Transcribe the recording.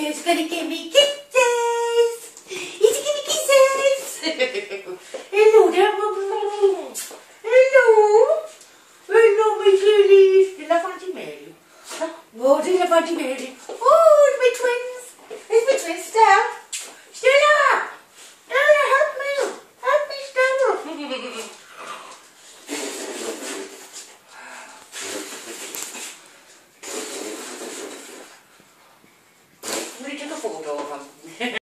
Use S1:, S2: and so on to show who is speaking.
S1: Who's gonna give me kisses? He's gonna give me kisses. Hello there, Hello. Hello, my cuties. Did I find you, Mary? Oh, did I find you, Mary? Oh, it's my twins. It's my twin Stella. Stella! Stella, help me. Help me, Stella. 我看